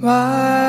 Why